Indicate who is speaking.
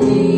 Speaker 1: You.